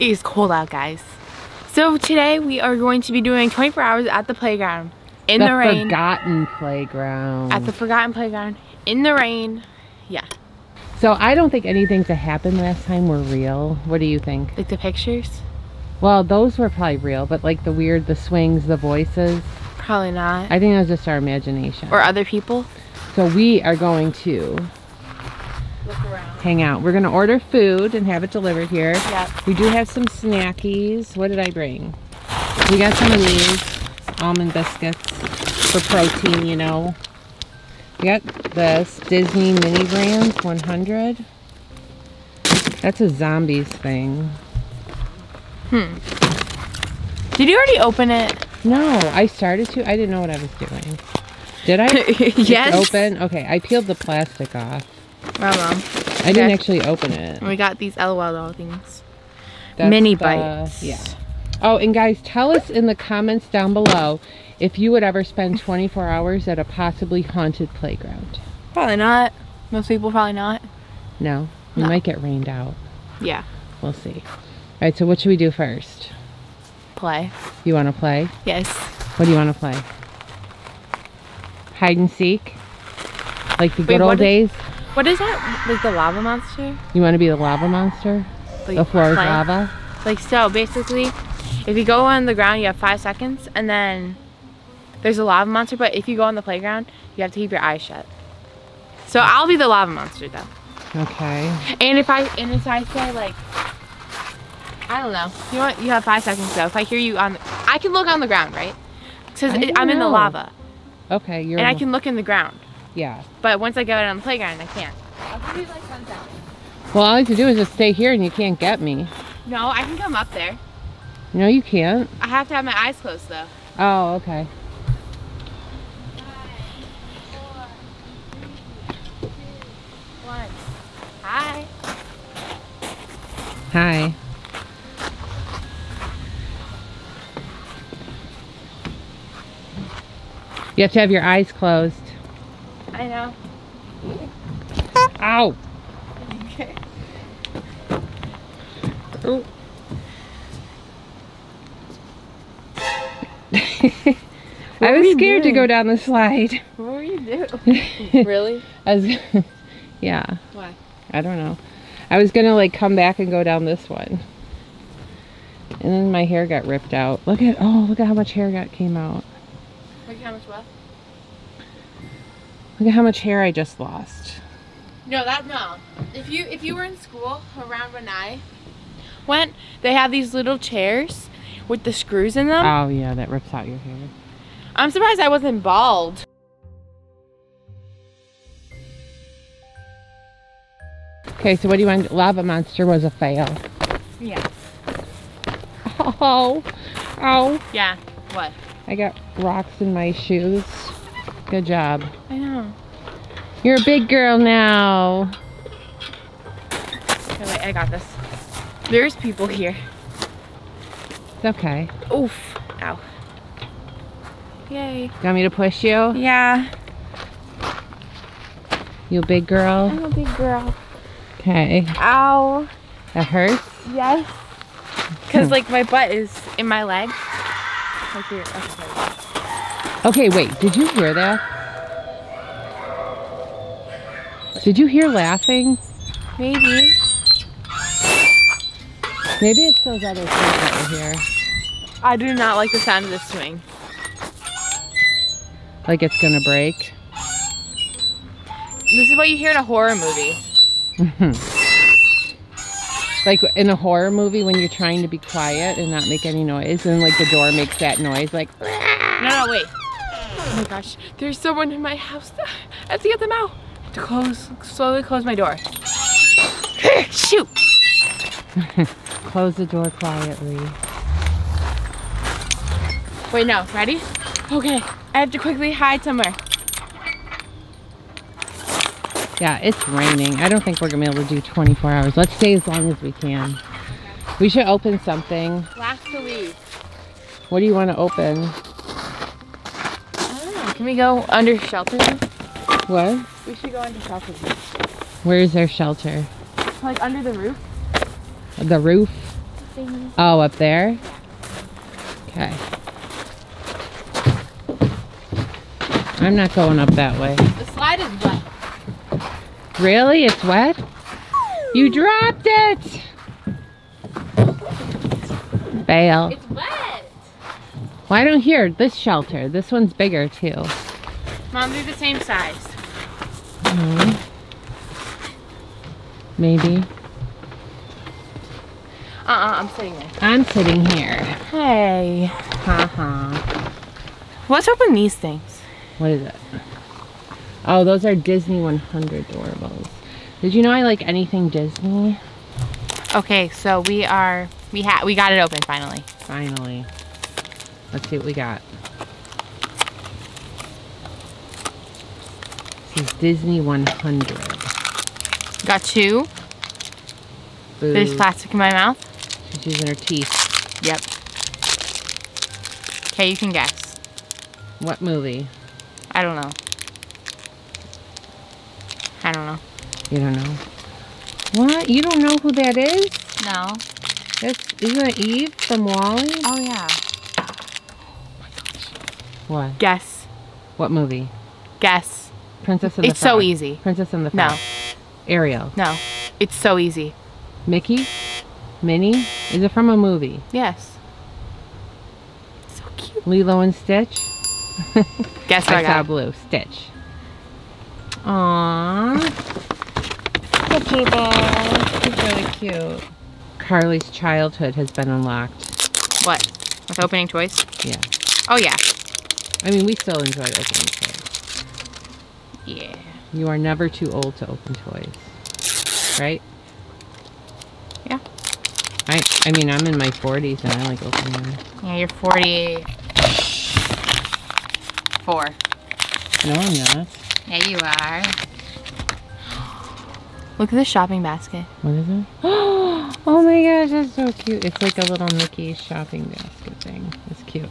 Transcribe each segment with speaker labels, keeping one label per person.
Speaker 1: It is cold out, guys. So today we are going to be doing 24 hours at the playground. In the,
Speaker 2: the
Speaker 1: rain.
Speaker 2: forgotten playground.
Speaker 1: At the forgotten playground. In the rain. Yeah.
Speaker 2: So I don't think anything that happened last time were real. What do you think?
Speaker 1: Like the pictures?
Speaker 2: Well, those were probably real, but like the weird, the swings, the voices.
Speaker 1: Probably not.
Speaker 2: I think that was just our imagination.
Speaker 1: Or other people.
Speaker 2: So we are going to. Hang out. We're going to order food and have it delivered here.
Speaker 1: Yep.
Speaker 2: We do have some snackies. What did I bring? We got some of these almond biscuits for protein, you know. We got this Disney Mini Brands 100. That's a zombies thing.
Speaker 1: Hmm. Did you already open it?
Speaker 2: No, I started to. I didn't know what I was doing. Did I? It's
Speaker 1: yes.
Speaker 2: open? Okay, I peeled the plastic off.
Speaker 1: Wow, Mom.
Speaker 2: I didn't
Speaker 1: Okay.
Speaker 2: actually open it.
Speaker 1: And we got these LOL doll things.
Speaker 2: That's
Speaker 1: Mini
Speaker 2: the-
Speaker 1: bites.
Speaker 2: Yeah. Oh, and guys, tell us in the comments down below if you would ever spend 24 hours at a possibly haunted playground.
Speaker 1: Probably not. Most people probably not.
Speaker 2: No, we
Speaker 1: No.
Speaker 2: might get rained out.
Speaker 1: Yeah.
Speaker 2: We'll see. All right, so what should we do first?
Speaker 1: Play.
Speaker 2: You want to play?
Speaker 1: Yes.
Speaker 2: What do you want to play? Hide and seek? Like the
Speaker 1: Wait,
Speaker 2: good old days?
Speaker 1: What is that? Like the lava monster?
Speaker 2: You want to be the lava monster?
Speaker 1: Like
Speaker 2: The floor is lava?
Speaker 1: Like so, basically, if you go on the ground, you have five seconds, and then there's a lava monster. But if you go on the playground, you have to keep your eyes shut. So I'll be the lava monster though.
Speaker 2: Okay.
Speaker 1: And if I and if I say like, I don't know, you want you have five seconds though. If I hear you on, the, I can look on the ground, right? Because I'm in the lava,
Speaker 2: Okay, you're.
Speaker 1: and I can look in the ground.
Speaker 2: Yeah.
Speaker 1: But once I get out on the playground, I can't. I'll give you like one second.
Speaker 2: Well, all I have to do is just stay here and you can't get me.
Speaker 1: No, I can come up there.
Speaker 2: No, you can't.
Speaker 1: I have to have my eyes closed though.
Speaker 2: Oh, okay.
Speaker 1: Hi.
Speaker 2: Hi. You have to have your eyes closed.
Speaker 1: I know.
Speaker 2: Ow!
Speaker 1: Okay.
Speaker 2: I was scared to go down the slide.
Speaker 1: What were you doing? really?
Speaker 2: I was, yeah,
Speaker 1: Why?
Speaker 2: I don't know. I was gonna like come back and go down this one. And then my hair got ripped out. Look at, oh, look at how much hair got came out.
Speaker 1: Look how much left.
Speaker 2: Look at how much hair I just lost.
Speaker 1: No, that no. If you if you were in school around when I went, they have these little chairs with the screws in them.
Speaker 2: Oh yeah, that rips out your hair.
Speaker 1: I'm surprised I wasn't bald.
Speaker 2: Okay, so what do you want? Lava Monster was a fail.
Speaker 1: Yeah.
Speaker 2: Oh, oh.
Speaker 1: Yeah. What?
Speaker 2: I got rocks in my shoes. Good job.
Speaker 1: I know.
Speaker 2: You're a big girl now.
Speaker 1: Okay, wait, I got this. There's people here.
Speaker 2: It's okay.
Speaker 1: Oof. Ow. Yay.
Speaker 2: You want me to push you?
Speaker 1: Yeah.
Speaker 2: You a big girl?
Speaker 1: I'm a big girl.
Speaker 2: Okay.
Speaker 1: Ow.
Speaker 2: That hurts?
Speaker 1: Yes. Hmm. Because, like, my butt is in my leg. Like. Okay.
Speaker 2: Okay, wait. Did you hear that? Did you hear laughing?
Speaker 1: Maybe.
Speaker 2: Maybe it's those other things that were here.
Speaker 1: I do not like the sound of this swing.
Speaker 2: Like it's gonna break.
Speaker 1: This is what you hear in a horror movie.
Speaker 2: like in a horror movie when you're trying to be quiet and not make any noise and like the door makes that noise like
Speaker 1: No, no, wait. Oh my gosh. There's someone in my house. I have to get them out. To close, slowly close my door. Shoot.
Speaker 2: close the door quietly.
Speaker 1: Wait, no. Ready? Okay. I have to quickly hide somewhere.
Speaker 2: Yeah, it's raining. I don't think we're gonna be able to do 24 hours. Let's stay as long as we can. We should open something.
Speaker 1: Last to leave.
Speaker 2: What do you want to open?
Speaker 1: I don't know. Can we go under shelter?
Speaker 2: What?
Speaker 1: We should go under shelter.
Speaker 2: Where is their shelter?
Speaker 1: Like under the roof.
Speaker 2: The roof? Oh, up there? Okay. I'm not going up that way.
Speaker 1: The slide is wet.
Speaker 2: Really? It's wet? You dropped it! Fail.
Speaker 1: It's.
Speaker 2: Well, I don't hear this shelter. This one's bigger too.
Speaker 1: Mom, they're the same size.
Speaker 2: Mhm. Maybe.
Speaker 1: Uh-uh, I'm sitting there.
Speaker 2: I'm sitting here.
Speaker 1: Hey.
Speaker 2: Haha.
Speaker 1: Let's open these things.
Speaker 2: What is it? Oh, those are Disney 100 doorables. Did you know I like anything Disney?
Speaker 1: Okay, so we are, we ha we got it open finally.
Speaker 2: Finally. Let's see what we got. This is Disney 100.
Speaker 1: Got two.
Speaker 2: Boo.
Speaker 1: There's plastic in my mouth.
Speaker 2: She's using her teeth.
Speaker 1: Yep. Okay, you can guess.
Speaker 2: What movie?
Speaker 1: I don't know. I don't know.
Speaker 2: You don't know. What? You don't know who that is?
Speaker 1: No.
Speaker 2: That's isn't that Eve from WALL-E?
Speaker 1: Oh yeah.
Speaker 2: What?
Speaker 1: Guess.
Speaker 2: What movie?
Speaker 1: Guess.
Speaker 2: Princess and the
Speaker 1: It's so easy.
Speaker 2: Princess and the
Speaker 1: No.
Speaker 2: Ariel.
Speaker 1: No. It's so easy.
Speaker 2: Mickey? Minnie? Is it from a movie?
Speaker 1: Yes. So cute.
Speaker 2: Lilo and Stitch?
Speaker 1: Guess what I,
Speaker 2: I saw
Speaker 1: got.
Speaker 2: blue. Stitch. Aww.
Speaker 1: Picture ball.
Speaker 2: It's really cute. Carly's childhood has been unlocked.
Speaker 1: What? With opening toys?
Speaker 2: Yeah.
Speaker 1: Oh yeah.
Speaker 2: I mean, we still enjoy opening toys.
Speaker 1: Yeah.
Speaker 2: You are never too old to open toys. Right?
Speaker 1: Yeah.
Speaker 2: I I mean, I'm in my 40s and I like opening them.
Speaker 1: Yeah, you're 44.
Speaker 2: No, I'm not.
Speaker 1: Yeah, you are. Look at this shopping basket.
Speaker 2: What is it? Oh my gosh, that's so cute. It's like a little Mickey shopping basket thing. It's cute.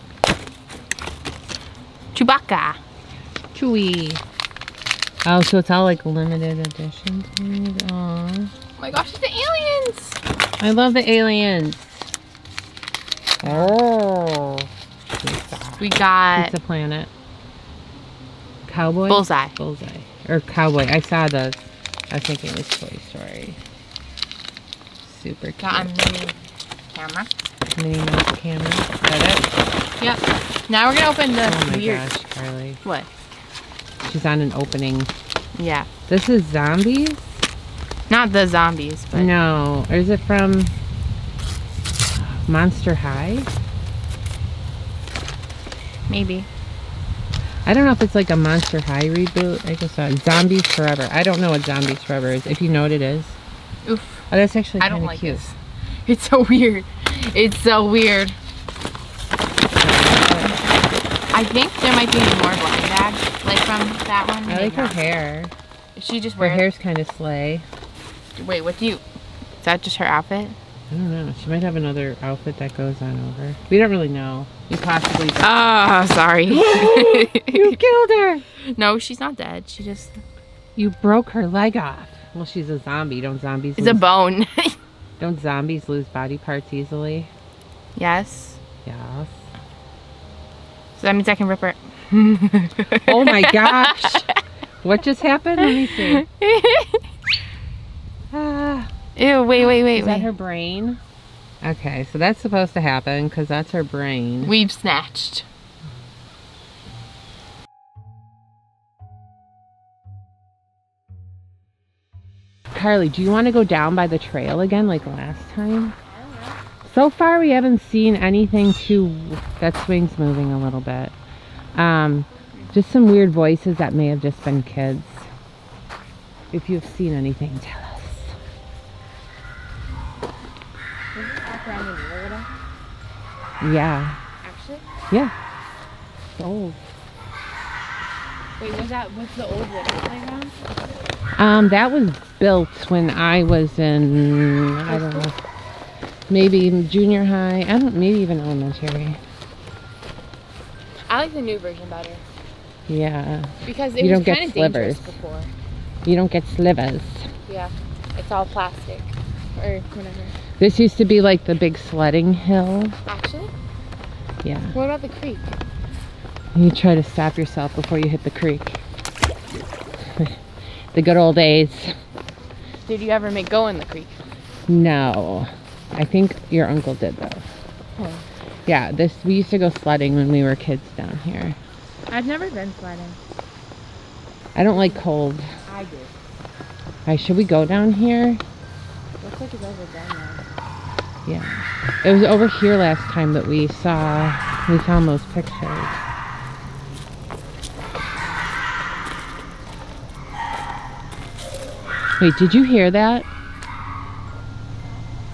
Speaker 1: Chewbacca.
Speaker 2: Chewy. Oh, so it's all like limited edition.
Speaker 1: Oh my gosh, it's the aliens.
Speaker 2: I love the aliens. Oh. Pizza.
Speaker 1: We got
Speaker 2: Pizza Planet. Cowboy?
Speaker 1: Bullseye.
Speaker 2: Bullseye. Or Cowboy. I saw those. I was thinking it was Toy Story. Super cute.
Speaker 1: Got a mini camera.
Speaker 2: Minnie Mouse camera. Is that it?
Speaker 1: Yep. Now we're gonna open the
Speaker 2: Oh my
Speaker 1: weird.
Speaker 2: gosh, Carly.
Speaker 1: What?
Speaker 2: She's on an opening.
Speaker 1: Yeah.
Speaker 2: This is zombies?
Speaker 1: Not the zombies, but
Speaker 2: No. Or is it from Monster High?
Speaker 1: maybe.
Speaker 2: I don't know if it's like a Monster High reboot. I just saw it. Zombies Forever. I don't know what Zombies Forever is. If you know what it is.
Speaker 1: Oof.
Speaker 2: Oh, that's actually
Speaker 1: I
Speaker 2: kind
Speaker 1: don't
Speaker 2: of
Speaker 1: like
Speaker 2: cute.
Speaker 1: this. It's so weird. It's so weird. I think there might be more blind bags, like from that one.
Speaker 2: I like her
Speaker 1: not.
Speaker 2: hair.
Speaker 1: She just
Speaker 2: Her hair's kind of slay.
Speaker 1: Wait, what do you? Is that just her outfit?
Speaker 2: I don't know. She might have another outfit that goes on over. We don't really know. You possibly.
Speaker 1: Oh, sorry.
Speaker 2: you killed her.
Speaker 1: no, she's not dead. She just
Speaker 2: You broke her leg off. Well, she's a zombie. Don't zombies?
Speaker 1: it's a bone.
Speaker 2: Don't zombies lose body parts easily?
Speaker 1: yes.
Speaker 2: Yes.
Speaker 1: So that means I can rip her.
Speaker 2: Oh my gosh. What just happened? Let me see. Ah,
Speaker 1: Ew! Wait, wait, wait,
Speaker 2: is that her brain? Okay, so that's supposed to happen because that's her brain.
Speaker 1: We've snatched.
Speaker 2: Carly, do you want to go down by the trail again like last time? So far, we haven't seen anything too. That swing's moving a little bit. Um, just some weird voices that may have just been kids. If you've seen anything, tell us. Yeah,
Speaker 1: Actually?
Speaker 2: yeah. It's old.
Speaker 1: Wait, was that what's the old wooden playground?
Speaker 2: Um, that was built when I was in, I don't know, maybe junior high. I don't, maybe even elementary.
Speaker 1: I like the new version better
Speaker 2: Yeah.
Speaker 1: because it
Speaker 2: You
Speaker 1: was
Speaker 2: don't get
Speaker 1: kind of dangerous
Speaker 2: slivers.
Speaker 1: before.
Speaker 2: You don't get slivers.
Speaker 1: Yeah, it's all plastic or whatever.
Speaker 2: This used to be like the big sledding hill.
Speaker 1: Actually?
Speaker 2: Yeah.
Speaker 1: What about the creek?
Speaker 2: You try to stop yourself before you hit the creek. the good old days.
Speaker 1: Did you ever make go in the creek?
Speaker 2: No. I think your uncle did though.
Speaker 1: Oh.
Speaker 2: Yeah, this we used to go sledding when we were kids down here.
Speaker 1: I've never been sledding.
Speaker 2: I don't like cold.
Speaker 1: I did.
Speaker 2: Alright, should we go down here?
Speaker 1: Looks like it's over down there.
Speaker 2: Yeah. It was over here last time that we saw we found those pictures. Wait, did you hear that?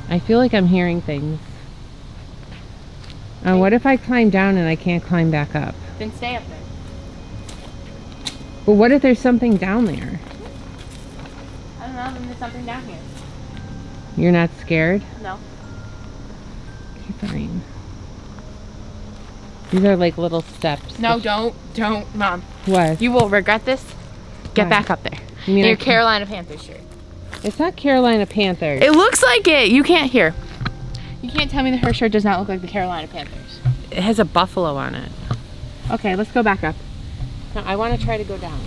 Speaker 2: I feel like I'm hearing things. Uh, what if I climb down and I can't climb back up?
Speaker 1: Then stay up there.
Speaker 2: But what if there's something down there?
Speaker 1: I don't know, then there's something down here.
Speaker 2: You're not scared?
Speaker 1: No.
Speaker 2: Okay, fine. These are like little steps.
Speaker 1: No, don't, don't, Mom.
Speaker 2: What?
Speaker 1: You will regret this. Get
Speaker 2: Why?
Speaker 1: back up there.
Speaker 2: You mean
Speaker 1: In
Speaker 2: I
Speaker 1: your Carolina Panthers shirt.
Speaker 2: It's not Carolina Panthers.
Speaker 1: It looks like it. You can't hear. You can't tell me that her shirt does not look like the Carolina Panthers.
Speaker 2: It has a buffalo on it.
Speaker 1: Okay, let's go back up.
Speaker 2: No, I want to try to go down.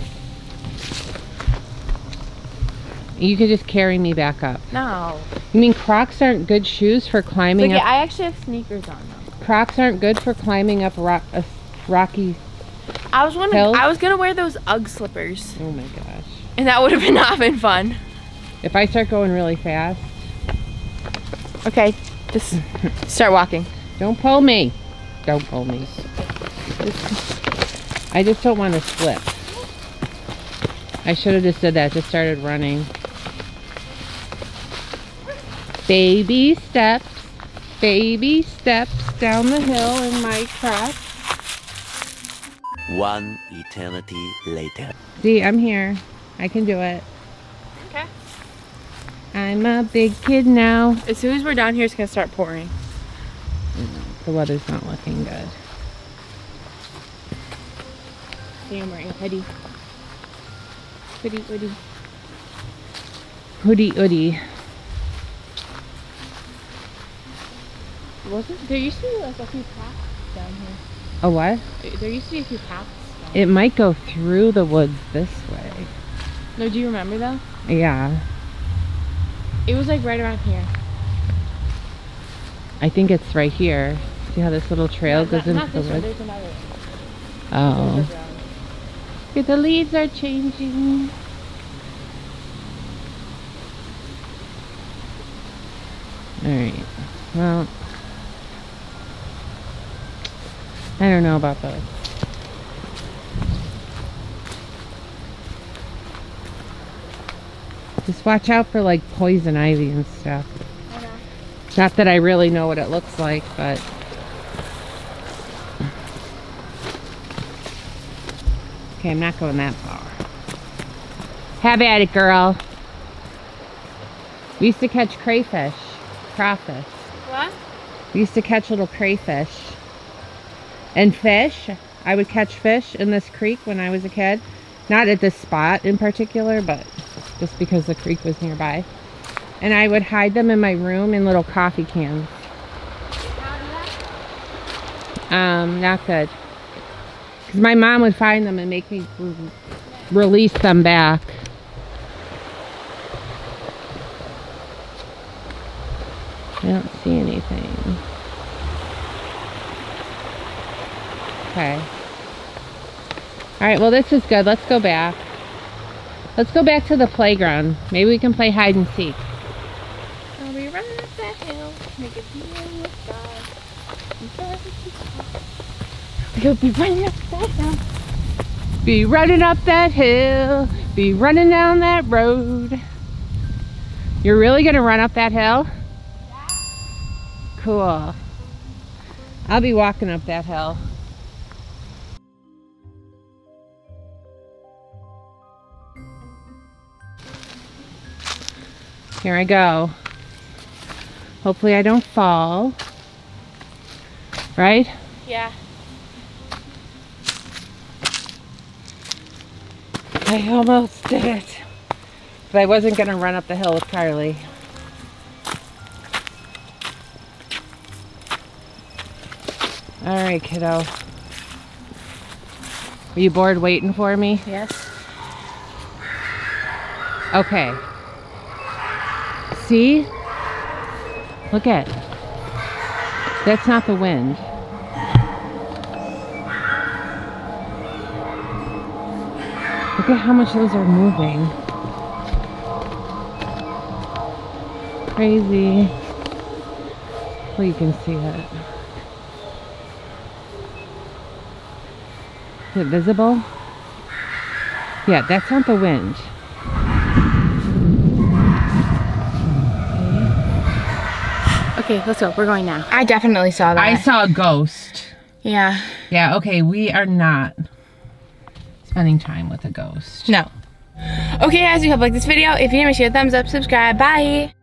Speaker 2: You could just carry me back up.
Speaker 1: No.
Speaker 2: You mean Crocs aren't good shoes for climbing
Speaker 1: Look,
Speaker 2: up?
Speaker 1: I actually have sneakers on though.
Speaker 2: Crocs aren't good for climbing up rock, a uh, rocky.
Speaker 1: I was wondering.
Speaker 2: Hills?
Speaker 1: I was gonna wear those UGG slippers,
Speaker 2: Oh my gosh!
Speaker 1: And that would have been not been fun.
Speaker 2: If I start going really fast,
Speaker 1: Okay, just start walking.
Speaker 2: don't pull me. Don't pull me. I just don't want to slip. I should have just did that. Just started running. Baby steps, baby steps down the hill in my Crocs.
Speaker 3: One eternity later.
Speaker 2: See, I'm here. I can do it.
Speaker 1: Okay.
Speaker 2: I'm a big kid now.
Speaker 1: As soon as we're down here, it's gonna start pouring.
Speaker 2: The weather's not looking good.
Speaker 1: Wearing a hoodie. Hoodie, hoodie.
Speaker 2: Hoodie, hoodie.
Speaker 1: Wasn't there used to be like a few paths down here?
Speaker 2: A what?
Speaker 1: There used to be a few paths. Down
Speaker 2: It might go through the woods this way.
Speaker 1: No, do you remember though?
Speaker 2: Yeah.
Speaker 1: It was like right around here.
Speaker 2: I think it's right here. See how this little trail goes
Speaker 1: not,
Speaker 2: into
Speaker 1: not
Speaker 2: the
Speaker 1: this
Speaker 2: woods? Oh. Look, the leaves are changing. Alright. Well. I don't know about those. Just watch out for like poison ivy and stuff. Not that I really know what it looks like, but. Okay, I'm not going that far. Have at it, girl. We used to catch crayfish, crawfish.
Speaker 1: What?
Speaker 2: We used to catch little crayfish. And fish. I would catch fish in this creek when I was a kid. Not at this spot in particular, but just because the creek was nearby. And I would hide them in my room in little coffee cans. Um, not good. Because my mom would find them and make me release them back. I don't see anything. Okay. Alright, well this is good. Let's go back. Let's go back to the playground. Maybe we can play hide and seek.
Speaker 1: I'll be running up that hill, make it feel the sky. You'll be running up that hill.
Speaker 2: Be running up that hill. Be running down that road. You're really gonna run up that hill? Yeah. Cool. I'll be walking up that hill. Here I go. Hopefully I don't fall. Right?
Speaker 1: Yeah.
Speaker 2: I almost did it. But I wasn't going to run up the hill with Carly. All right, kiddo. Are you bored waiting for me?
Speaker 1: Yes.
Speaker 2: Okay. See? Look at. That's not the wind. Look at how much those are moving. Crazy. Well, you can see it. Is it visible? Yeah, that's not the wind.
Speaker 1: Okay, let's go. We're going now. I definitely saw that.
Speaker 2: I saw a ghost.
Speaker 1: yeah.
Speaker 2: Yeah, okay, we are not spending time with a ghost.
Speaker 1: No. Okay, guys, we hope you like this video. If you didn't, make sure to thumbs up, subscribe. Bye.